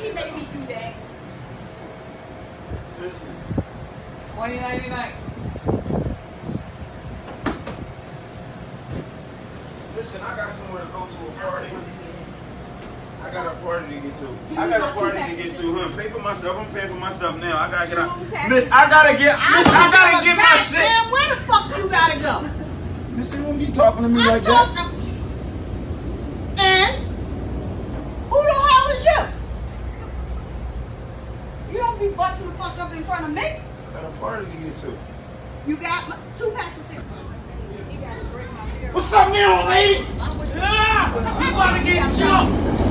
He made me do that. Listen, Twenty ninety nine. listen, I got somewhere to go to a party. I got a party to get to. I got a party to get of to. Huh? Pay for myself. I'm paying for my stuff now. I gotta get out. Two Miss, I gotta get. Miss, I gotta get my shit. goddamn Where the fuck you gotta go? Miss, you won't be talking to me I'm like that. talking. And who the hell is you? You don't be busting the fuck up in front of me. I got a party to get to. You got my, two packs of cigarettes. You gotta bring my beer. What's up now, lady? Yeah! We about to get jumped!